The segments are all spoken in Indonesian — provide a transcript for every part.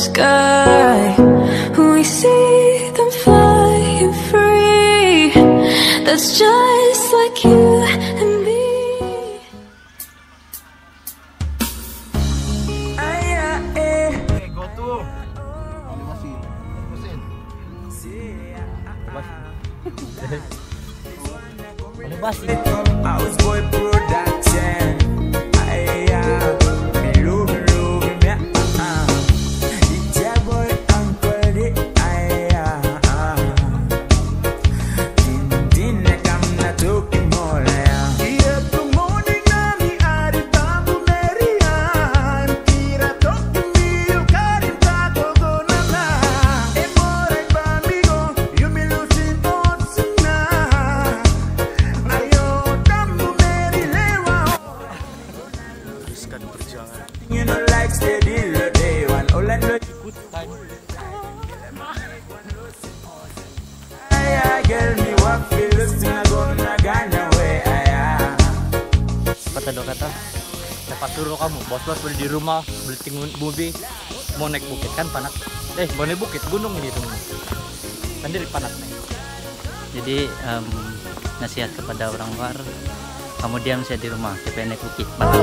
sky. We see them flying free. That's just like you and me. Okay, go siapa suruh kamu. Bos-bos beli di rumah beli tinggung bumi mau naik bukit kan panas. Eh mau naik bukit gunung di rumah. Kan Sendiri panas nih. Jadi um, nasihat kepada orang luar kamu diam saja di rumah saya naik bukit. Mantap.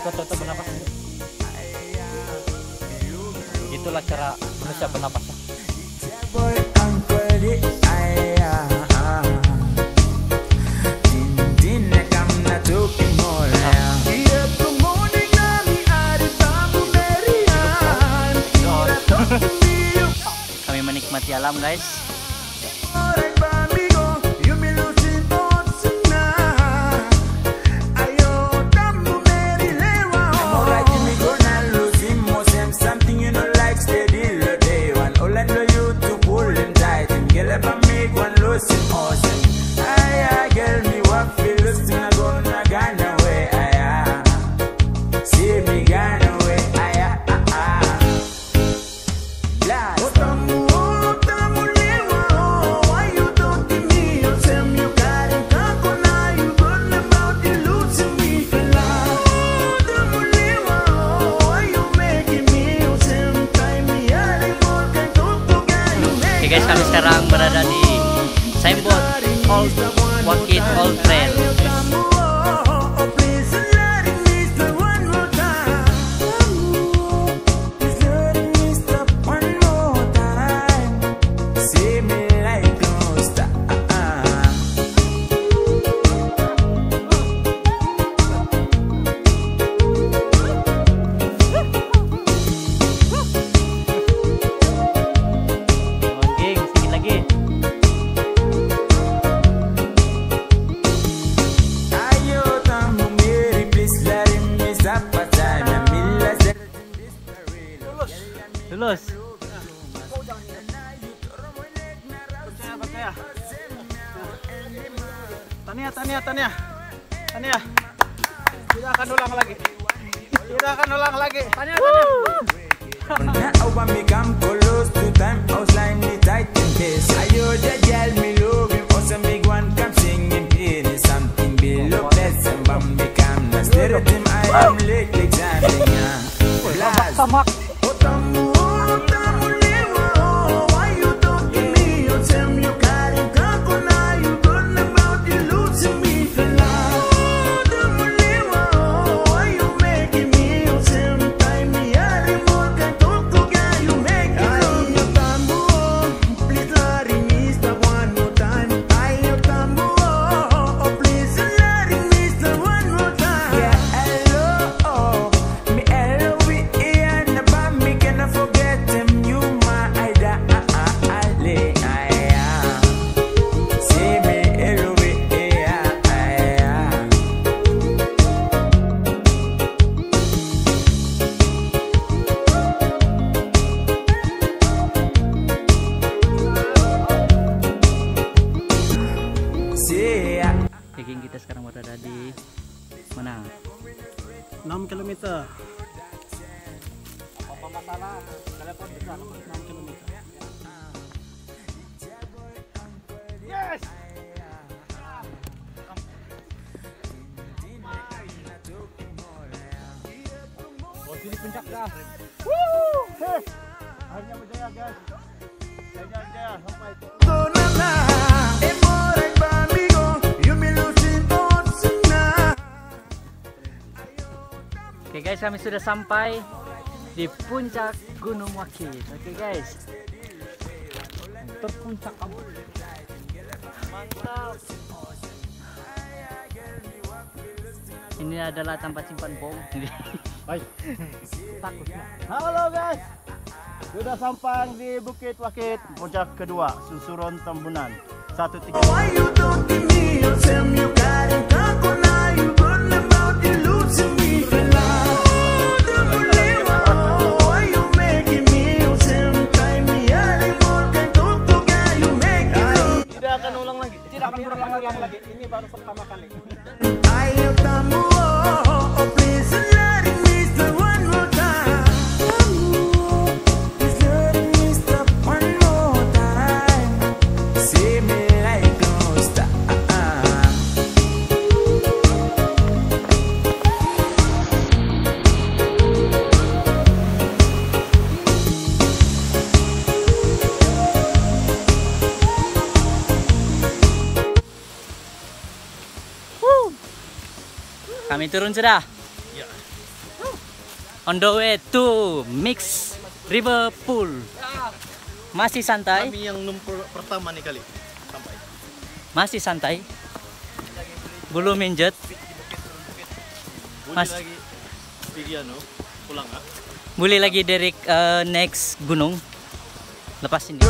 kau tetap bernapas itulah cara manusia bernapas. Kami menikmati alam guys. sekarang berada di Sembot Old Wakit Old Trail Tania, Tania, Tania. Tania. Tidak akan ulang lagi. Tidak akan ulang lagi. Tania, Tania. Now Peking kita sekarang berada di mana? 6 km. Apa masalah? Telepon bisa 6 km. Yes! Oh, sini puncak dah. Woo! Hey! Akhirnya berjaya guys. Akhirnya berjaya sampai. Oke guys, kami sudah sampai di puncak Gunung Wakit. Oke guys. Terpuncak kamu. Ini adalah tempat simpan bom. Baik. Takutnya. Halo guys. Sudah sampai di Bukit Wakit, puncak kedua, Susuron Tambunan. Satu tiga. Baru pertama kali. Kami turun sudah. On the way to Mix River Pool. Masih santai, Kami yang numpur pertama nih kali sampai. masih santai. Belum injet. Boleh Mas. lagi pulang ah. Boleh lagi Derek eh, next gunung. Lepas ini.